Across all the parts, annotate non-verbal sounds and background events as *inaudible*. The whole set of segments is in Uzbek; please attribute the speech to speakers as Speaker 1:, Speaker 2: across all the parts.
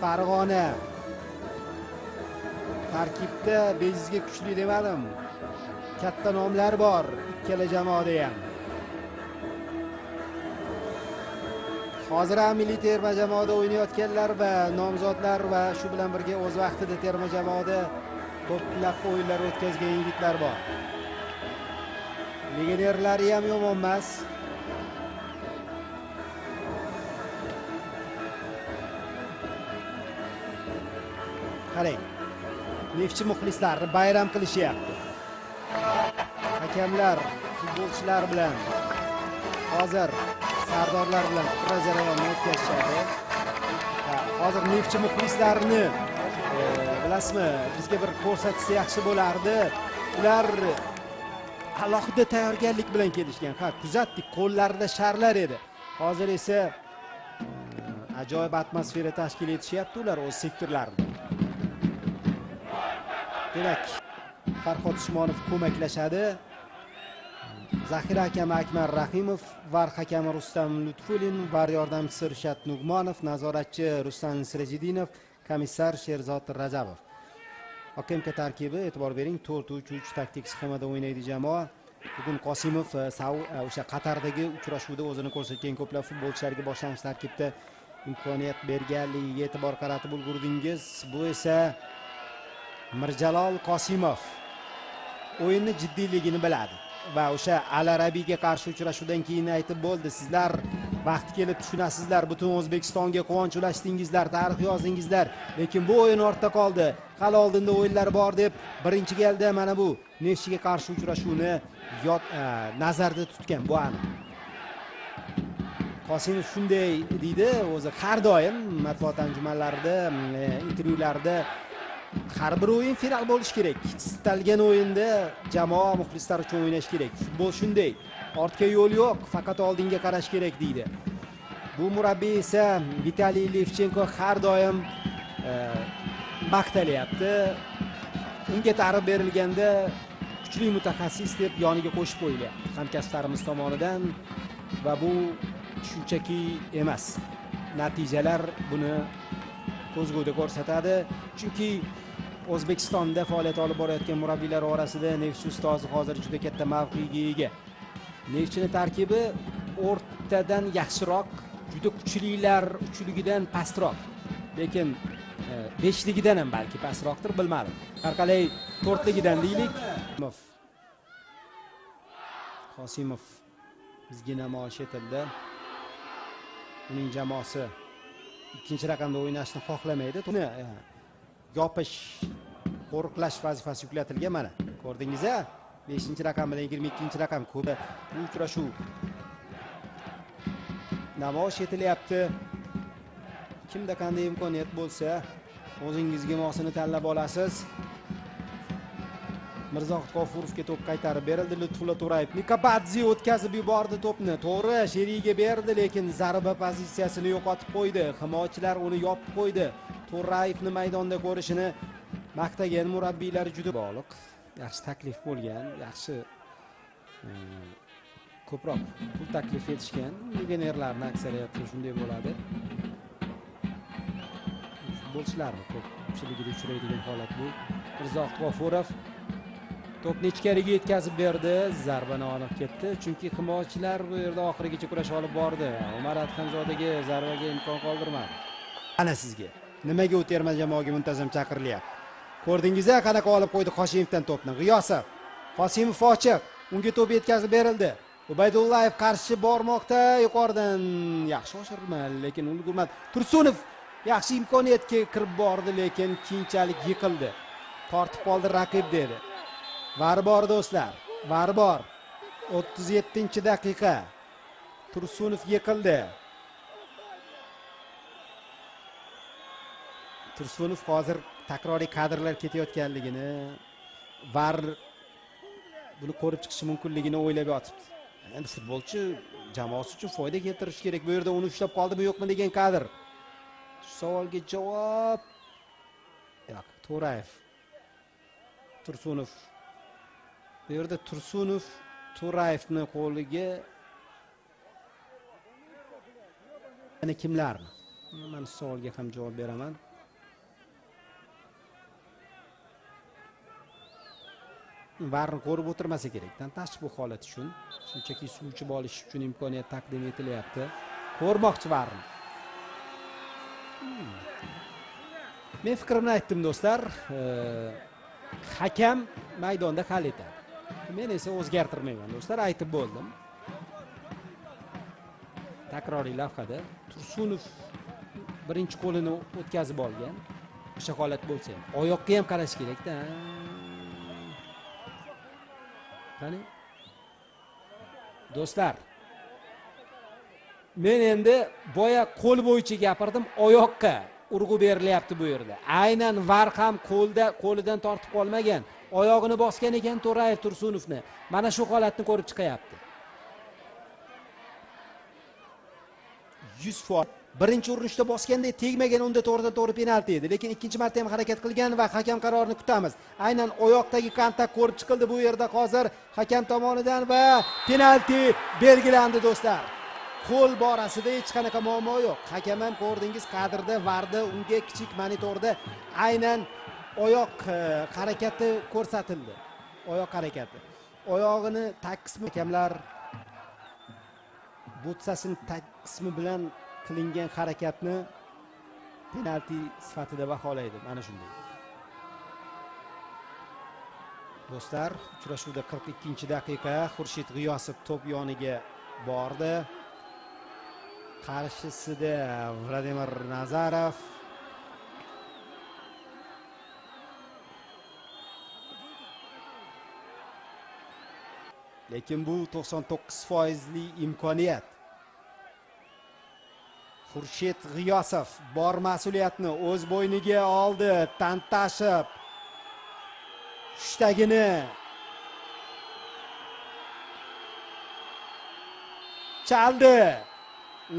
Speaker 1: farg'ona. Tarkibda bejizga kuchli demadim katta nomlar bor ikkala jamoada ham. Hozir ham milliy terma jamoada o'ynayotganlar va nomzodlar va shu bilan birga o'z vaqtida terma jamoada ko'plab o'yinlar o'tkazgan yigitlar bor. Legionerlari ham yomon emas. Qarang. Neftchi muxlislarni bayram qilishyapti. Hakamlar futbolchilar bilan. Hozir sardorlar bilan qur'a jarayonni o'tkazishadi. Hozir neftchi muxlislarini e, bilasizmi bizga bir ko'rsatsa yaxshi bo'lardi. Ular alohida tayyorgarlik bilan kelishgan. Ha kuzatdik qo'llarida sharlar edi. Hozir esa e, ajoyib atmosfera tashkil etishyapti ular o'z sektorlarida demak farhod usmonov ko'maklashadi. Zaxira hakami akmal rahimov var hakami rustam lutfulin var yordamchisi rishad nugmonov nazoratchi rustam sirajidinov komissar sherzod rajabov. Okmk tarkibi e'tibor bering to'rt uch uch taktik sxemada o'ynaydi jamoa. Bugun qosimov e, e, o'sha qatardagi uchrashuvda o'zini ko'rsatgan ko'plab futbolchilarga boshlang'ich tarkibda imkoniyat berganligiga e'tibor qaratib ulgurdingiz. Bu esa mirjalol qosimov o'yinni jiddiyligini biladi va o'sha al arabiyga qarshi uchrashuvdan keyin aytib bo'ldi sizlar vaqti kelib tushunasizlar butun o'zbekistonga quvonch ulashdingizlar tarix yozdingizlar lekin bu o'yin ortda qoldi hali oldinda o'yinlar bor deb birinchi galda mana bu neftchiga qarshi uchrashuvni yod e, nazarda tutgan bu aniq. Qosimov shunday deydi o'zi har doim matbuot anjumanlarida e, intervyularida har bir o'yin final bo'lishi kerak. Istalgan o'yinda jamoa muxlislar uchun o'ynash kerak. Futbol shunday. Ortga yo'l yo'q faqat oldinga qarash kerak deydi. Bu murabbiy esa vitaliy levchenko har doim e, maqtalyapti. Unga ta'rif berilganda kuchli mutaxassis deb yoniga qo'shib qo'yilyapti hamkasblarimiz tomonidan va bu shunchaki emas. Natijalar buni ko'zguda ko'rsatadi. Chunki o'zbekistonda faoliyat olib borayotgan murabbiylar orasida neftchi ustozi hozir juda katta mavqega ega. Neftchini tarkibi o'rtadan yaxshiroq juda kuchlilar uchligidan pastroq lekin e, beshligidan ham balki pastroqdir bilmadim. Har qalay to'rtligidan deylik. Qosimov bizga namoyish etildi. Uning jamoasi ikkinchi raqamda o'ynashni xohlamaydi. Yopish qo'riqlash vazifasi yuklatilgan mana. Ko'rdingiz a beshinchi raqam bilan yigirma ikkinchi raqam ko'pi bu uchrashuv. Namoyish etilyapti. Kimda qanday imkoniyat bo'lsa o'zingizga mosini tanlab olasiz. Mirzohid g'ofurovga to'p qaytarib berildi lutfulla to'rayev. Mikabadze o'tkazib yubordi to'pni. To'g'ri sherigiga berdi lekin zarba pozitsiyasini yo'qotib qo'ydi. Himoyachilar uni yopib qo'ydi. To'rayevni maydonda ko'rishini maqtagan murabbiylar juda bog'liq. Yaxshi taklif bo'lgan yaxshi e, ko'proq pul taklif etishgan legionerlarni aksariyati shunday bo'ladi. Futbolchilarni ko'pchiligida uchraydigan holat bu. Mirzohid g'ofurov to'pni ichkariga yetkazib berdi zarbani olib ketdi chunki himoyachilar bu yerda oxirigacha kurash olib bordi. Umar adhamzodaga zarbaga imkon qoldirmadi. Ana sizga. Nimaga u terma jamoaga muntazam chaqirilyapti ko'rdingiz a qanaqa olib qo'ydi qoshimovdan to'pni? G'iyosov qosimov ochiq unga to'p yetkazib berildi. Ubaydullayev qarshi bormoqda. Yuqoridan yaxshi oshirma lekin ulgurmadi tursunov yaxshi imkoniyatga kirib bordi lekin keyinchalik yiqildi. Tortib qoldi raqib dedi. Vari bor do'stlar vari bor. O'ttiz yettinchi daqiqa. Tursunov yiqildi. Tursunov hozir takroriy kadrlar ketayotganligini var buni ko'rib chiqishi mumkinligini o'ylab yotibdi. Endi futbolchi jamoasi uchun foyda keltirishi kerak. Bu yerda uni ushlab qoldimi yo'qmi degan kadr. Shu savolga javob yo'q to'rayev. Tursunov. Bu yerda tursunov to'rayevni qo'liga yana kimlarni mana shu savolga ham javob beraman. Varni ko'rib o'tirmasa kerak. Tashqi bu holat uchun shunchaki suv ichib olish uchun imkoniyat taqdim etilyapti. Ko'rmoqchi barini hmm. men fikrimni aytdim do'stlar. Hakam maydonda hal etadi. Men esa o'zgartirmayman do'stlar. Aytib bo'ldim. Takroriy lavhada tursunov birinchi qo'lini o'tkazib olgan. O'sha holat bo'lsa ham. Oyoqqa ham qarash kerakda. Qani do'stlar. Men endi boya qo'l bo'yicha gapirdim oyoqqa urg'u berilyapti bu yerda. Aynan var ham qo'lda qo'lidan tortib qolmagan oyog'ini bosgan ekan to'rayev tursunovni. Mana shu holatni ko'rib chiqyapti. Yuz foiz. Birinchi urinishda bosganda tegmagan unda to'g'ridan to'g'ri penalti edi lekin ikkinchi marta ham harakat qilgan va hakam qarorini kutamiz. Aynan oyoqdagi kontakt ko'rib chiqildi bu yerda hozir hakam tomonidan va penalti belgilandi do'stlar. Qo'l borasida hech qanaqa muammo yo'q. Hakam ham ko'rdingiz kadrda varda unga kichik monitorda aynan oyoq e, harakati ko'rsatildi. Oyoq harakati. Oyog'ini tag qismi hakamlar butsasini tag qismi bilan qilingan harakatni penalti sifatida baholaydi. Mana shunday. Do'stlar uchrashuvda qirq ikkinchi daqiqa xurshid g'iyosov to'p yoniga bordi. Qarshisida vladimir nazarov. Lekin bu to'qson to'qqiz foizli imkoniyat. Xurshid g'iyosov bor mas'uliyatni o'z bo'yniga oldi tantashib Shtagini chaldi.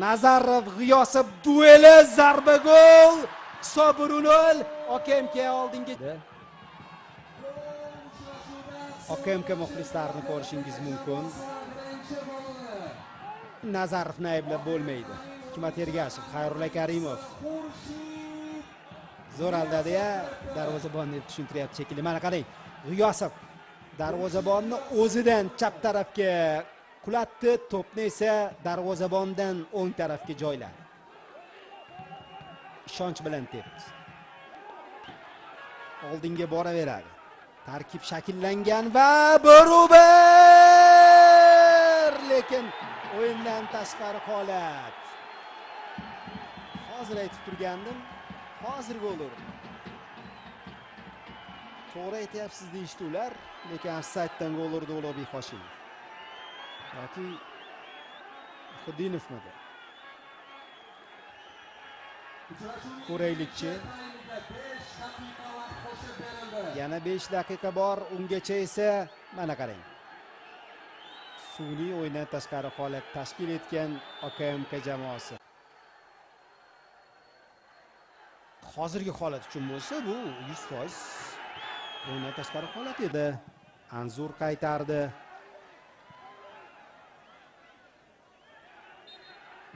Speaker 1: Nazarov g'iyosov dueli zarba gol hisob bir nol okmk oldingi okmk muxlislarini ko'rishingiz mumkin. Nazarovni ayblab bo'lmaydi. Hikmat ergashev xayrulla karimov. Zo'r aldadiya darvozabon deb tushuntiryapti shekilli. Mana qarang g'iyosov darvozabonni o'zidan chap tarafga qulatdi to'pni esa darvozabondan o'ng tarafga joyladi. Ishonch bilan tepdi. Oldinga boraveradi. Tarkib shakllangan va bir lekin o'yindan tashqari holat. Hozir aytib turgandim hozir gol to'g'ri aytyapsiz deyishdi ular lekin ofsayddan gol urdi ulug'bek hoshimov yoki xuddinovmidi ko'raylikchi. Yana besh daqiqa bor ungacha esa mana qarang. Sun'iy o'yindan tashqari holat tashkil etgan okmk jamoasi. Hozirgi holat uchun bo'lsa bu yuz foiz o'yindan tashqari holat edi. Anzur qaytardi.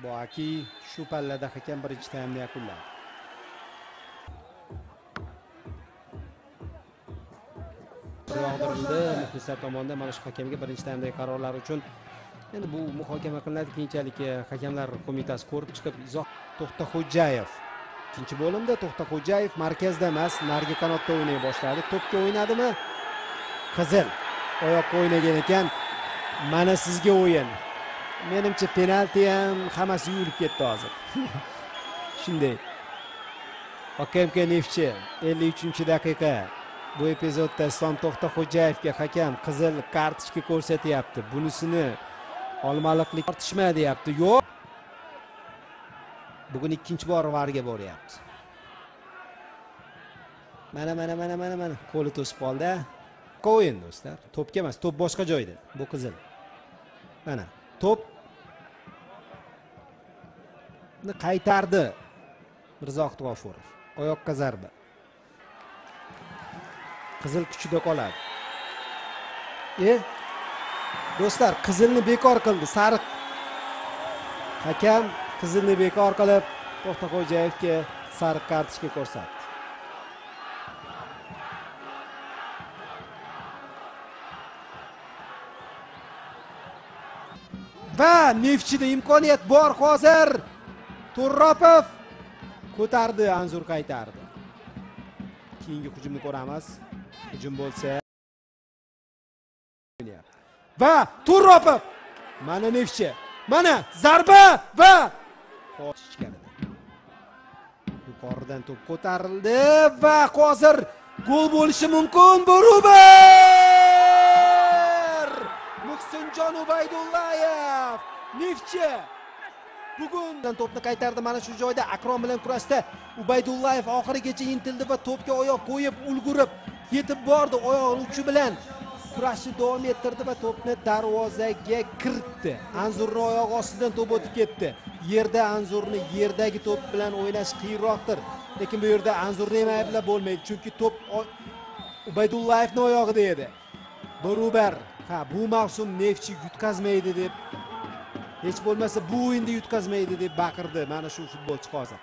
Speaker 1: Boaki shu pallada hakam birinchi taymni yakunladi yog'dirildi muxlislar tomonidan mana shu hakamga birinchi taymdagi qarorlar uchun endi bu muhokama qilinadi. Keyinchalik hakamlar qo'mitasi ko'rib chiqib izoh to'xtaxo'jayev ikkinchi bo'limda to'xtaxo'jayev markazda emas narigi qanotda o'ynay boshladi. To'pga o'ynadimi? Qizil. Oyoqqa o'ynagan ekan. Mana sizga o'yin. Menimcha penalti ham hammasi yuvilib ketdi hozir. *laughs* Shunday. Okmk neftchi ellik uchinchi daqiqa. Bu epizodda islom to'xtaxo'jayevga hakam qizil kartochka ko'rsatyapti. Bunisini olmaliqlik tortishma deyapti. Yo'q. Bugun ikkinchi bor varga boryapti. Mana mana mana mana mana. Qo'li to'sib qoldi o'yin do'stlar. To'pga emas to'p boshqa joyda. Bu qizil. Mana to'p. Qaytardi mirzohid g'ofurov oyoqqa zarba. Qizil kuchida qoladi. E? Do'stlar qizilni bekor qildi. Sariq. Hakam. qizilni bekor qilib to'xtaxo'jayevga sariq kartochka ko'rsatdi. Va neftchida imkoniyat bor hozir. Turropov ko'tardi anzur qaytardi. Keyingi hujumni ko'ramiz. Hujum bo'lsa. Va turropov mana neftchi mana zarba va ichkarida yuqoridan to'p ko'tarildi va hozir gol bo'lishi mumkin. Bu ruber! Muhsinjon ubaydullayev! Neftchi! Bugun to'pni qaytardi mana shu joyda. Akrom bilan kurashda ubaydullayev oxirigacha intildi va to'pga oyoq qo'yib ulgurib yetib bordi. Oyoq uchi bilan kurashni davom ettirdi va to'pni darvozaga kiritdi. Anzurni oyog'i ostidan to'p o'tib ketdi. Yerda anzurni yerdagi to'p bilan o'ynash qiyinroqdir. Lekin bu yerda anzurni ham ayblab bo'lmaydi chunki to'p ubaydullayevni oyog'ida edi. Barubar ha bu mavsum neftchi yutqazmaydi deb hech bo'lmasa bu o'yinda yutqazmaydi deb baqirdi mana shu futbolchi hozir.